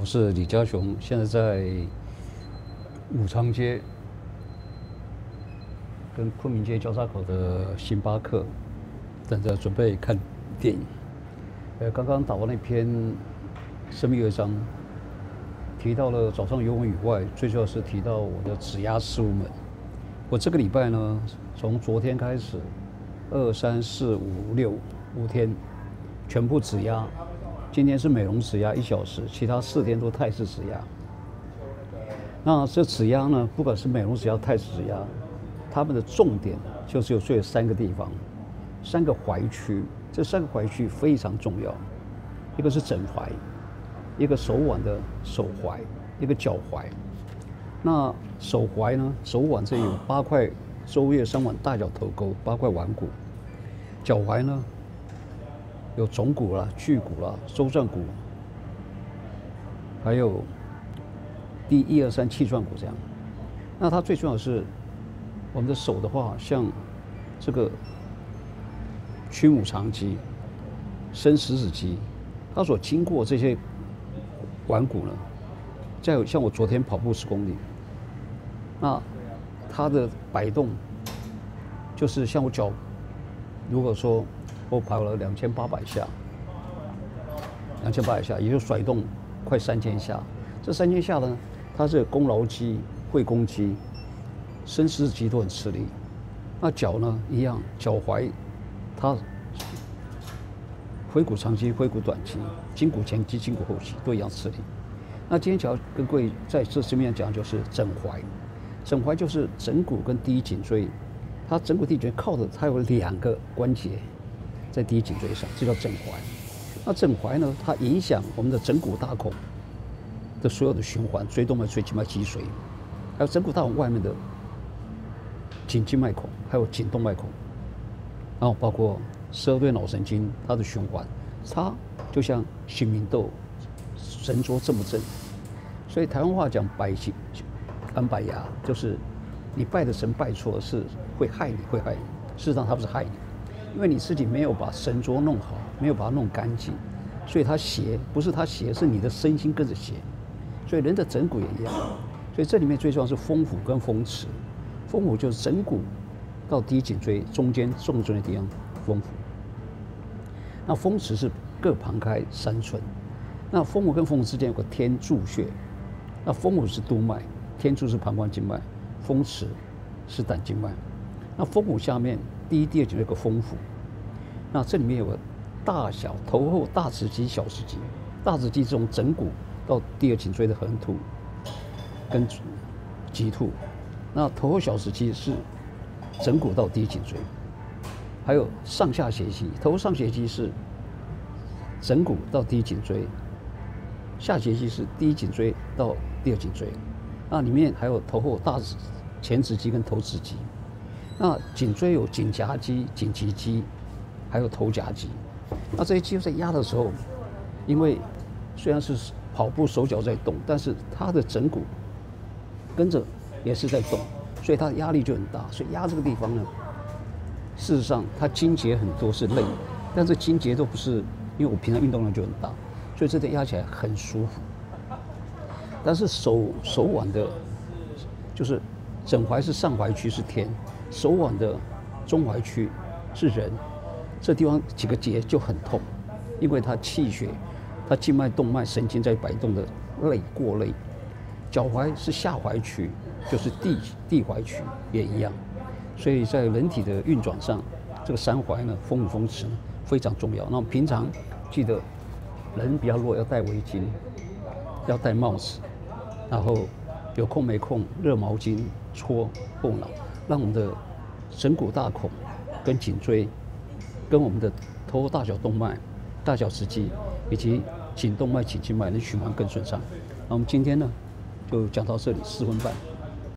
我是李家雄，现在在武昌街跟昆明街交叉口的星巴克，等着准备看电影。呃，刚刚打完那篇生命乐章，提到了早上游泳以外，最重要是提到我的指压事务们。我这个礼拜呢，从昨天开始，二三四五六五天全部指压。今天是美容指压一小时，其他四天都泰式指压。那这指压呢，不管是美容指压、泰式指压，他们的重点就是有这三个地方，三个踝区。这三个踝区非常重要，一个是枕踝，一个手腕的手踝，一个脚踝。那手踝呢？手腕这有八块周叶三腕大脚头沟，八块腕骨。脚踝呢，有总骨啦、距骨啦、舟状骨，还有第一二三气转骨这样。那它最重要的是，我们的手的话，像这个曲母长肌、伸食指肌，它所经过这些腕骨呢。再有像我昨天跑步十公里，那它的摆动就是像我脚，如果说我跑了两千八百下，两千八百下，也就甩动快三千下。这三千下呢，它是肱桡肌、会攻肌、伸直肌都很吃力。那脚呢一样，脚踝它腓骨长肌、腓骨短肌、胫骨前肌、胫骨后肌都一样吃力。那今天主要跟各位在这上面讲，就是枕踝。枕踝就是枕骨跟第一颈椎，它枕骨第一颈椎靠的，它有两个关节在第一颈椎上，这叫枕踝。那枕踝呢，它影响我们的枕骨大孔的所有的循环，椎动脉、椎静脉、脊髓，还有枕骨大孔外面的颈静脉孔，还有颈动脉孔，然后包括十二对脑神经它的循环，它就像醒明豆。神桌正不正？所以台湾话讲“百姓安百牙”，就是你拜的神拜错是会害你，会害你。事实上，它不是害你，因为你自己没有把神桌弄好，没有把它弄干净，所以它邪，不是它邪，是你的身心跟着邪。所以人的枕骨也一样。所以这里面最重要是风府跟风池。风府就是枕骨到第一颈椎中间重椎的地方，风府。那风池是各旁开三寸。那风府跟风府之间有个天柱穴，那风府是督脉，天柱是膀胱经脉，风池是胆经脉。那风府下面第一、第二节有个风府，那这里面有个大小头后大直肌、小直肌，大直肌从枕骨到第二颈椎的横突跟棘突，那头后小直肌是枕骨到第一颈椎，还有上下斜肌，头上斜肌是枕骨到第一颈椎。下斜肌是第一颈椎到第二颈椎，那里面还有头后大前直肌跟头直肌。那颈椎有颈夹肌、颈棘肌，还有头夹肌。那这些肌肉在压的时候，因为虽然是跑步手脚在动，但是它的枕骨跟着也是在动，所以它的压力就很大。所以压这个地方呢，事实上它筋结很多是累，但是筋结都不是，因为我平常运动量就很大。所以这个压起来很舒服，但是手手腕的，就是枕踝是上踝区是天，手腕的中踝区是人，这地方几个节就很痛，因为它气血、它静脉、动脉、神经在摆动的累过累。脚踝是下踝区，就是地地踝区也一样，所以在人体的运转上，这个三踝呢，风不风池非常重要。那平常记得。人比较弱，要戴围巾，要戴帽子，然后有空没空热毛巾搓后脑，让我们的枕骨大孔跟颈椎，跟我们的头大小动脉、大小直肌以及颈动脉、颈静脉能循环更顺畅。那我们今天呢，就讲到这里，四分半。